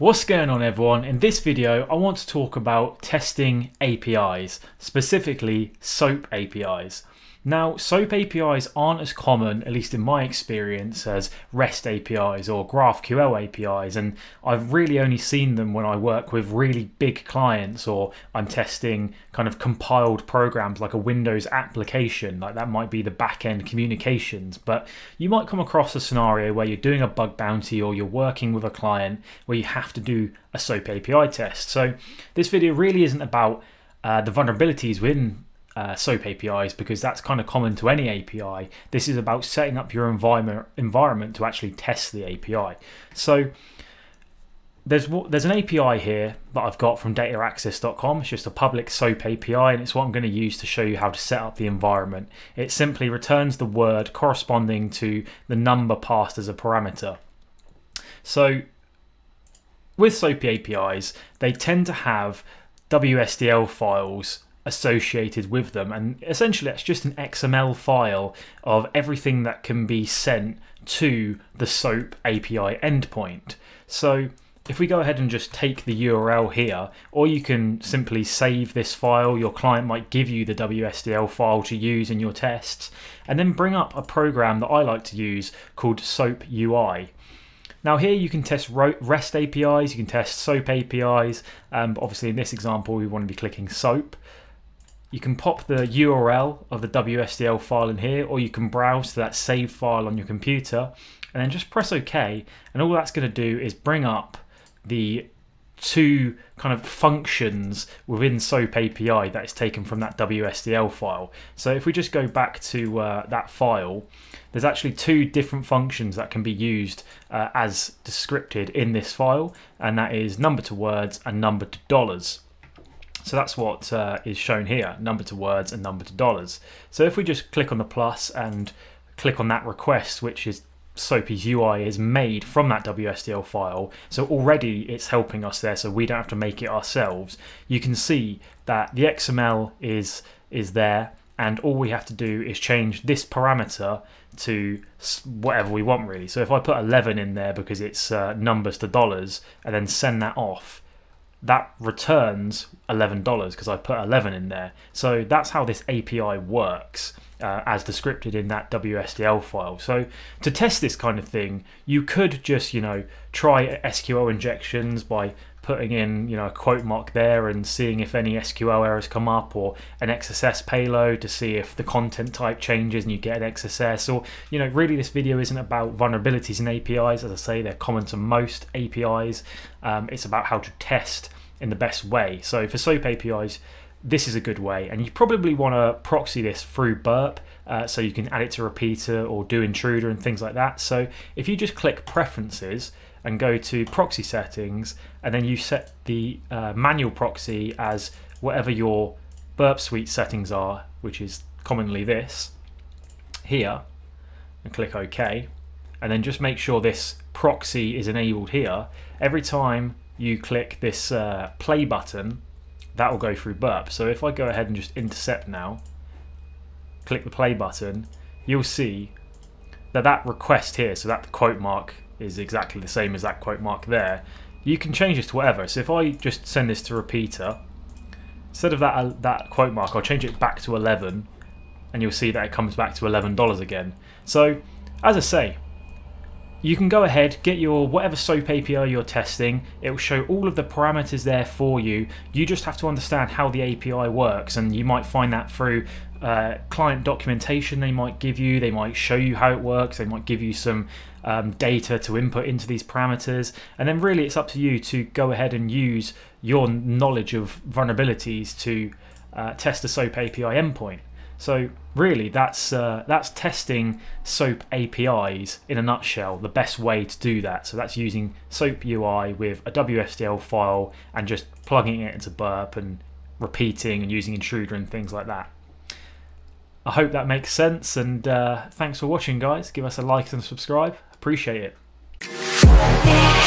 What's going on everyone? In this video I want to talk about testing APIs, specifically SOAP APIs. Now, SOAP APIs aren't as common, at least in my experience, as REST APIs or GraphQL APIs, and I've really only seen them when I work with really big clients or I'm testing kind of compiled programs like a Windows application, like that might be the back-end communications. But you might come across a scenario where you're doing a bug bounty or you're working with a client where you have to do a SOAP API test. So this video really isn't about uh, the vulnerabilities within uh, SOAP APIs because that's kind of common to any API. This is about setting up your environment environment to actually test the API. So there's there's an API here that I've got from dataaccess.com. It's just a public SOAP API, and it's what I'm going to use to show you how to set up the environment. It simply returns the word corresponding to the number passed as a parameter. So with SOAP APIs, they tend to have WSDL files associated with them. And essentially, that's just an XML file of everything that can be sent to the SOAP API endpoint. So if we go ahead and just take the URL here, or you can simply save this file, your client might give you the WSDL file to use in your tests, and then bring up a program that I like to use called SOAP UI. Now here you can test REST APIs, you can test SOAP APIs, um, obviously in this example we want to be clicking SOAP you can pop the URL of the WSDL file in here, or you can browse to that save file on your computer, and then just press OK. And all that's going to do is bring up the two kind of functions within SOAP API that is taken from that WSDL file. So if we just go back to uh, that file, there's actually two different functions that can be used uh, as descripted in this file, and that is number to words and number to dollars. So that's what uh, is shown here, number to words and number to dollars. So if we just click on the plus and click on that request, which is SOAPy's UI is made from that WSDL file, so already it's helping us there, so we don't have to make it ourselves. You can see that the XML is is there, and all we have to do is change this parameter to whatever we want really. So if I put 11 in there because it's uh, numbers to dollars, and then send that off, that returns $11 because I put 11 in there. So that's how this API works uh, as described in that WSDL file. So to test this kind of thing, you could just, you know, try SQL injections by putting in, you know, a quote mark there and seeing if any SQL errors come up or an XSS payload to see if the content type changes and you get an XSS or, you know, really this video isn't about vulnerabilities in APIs. As I say, they're common to most APIs. Um, it's about how to test in the best way. So for SOAP APIs, this is a good way. And you probably want to proxy this through Burp uh, so you can add it to repeater or do intruder and things like that. So if you just click preferences and go to proxy settings and then you set the uh, manual proxy as whatever your Burp Suite settings are, which is commonly this here, and click OK. And then just make sure this proxy is enabled here. Every time you click this uh, play button, that will go through burp. So if I go ahead and just intercept now, click the play button, you'll see that that request here, so that quote mark is exactly the same as that quote mark there. You can change this to whatever. So if I just send this to repeater, instead of that uh, that quote mark, I'll change it back to 11, and you'll see that it comes back to $11 again. So as I say, you can go ahead, get your whatever SOAP API you're testing, it will show all of the parameters there for you. You just have to understand how the API works and you might find that through uh, client documentation they might give you, they might show you how it works, they might give you some um, data to input into these parameters and then really it's up to you to go ahead and use your knowledge of vulnerabilities to uh, test the SOAP API endpoint. So really, that's uh, that's testing SOAP APIs in a nutshell. The best way to do that. So that's using SOAP UI with a WSDL file and just plugging it into Burp and repeating and using intruder and things like that. I hope that makes sense and uh, thanks for watching guys. Give us a like and subscribe. Appreciate it.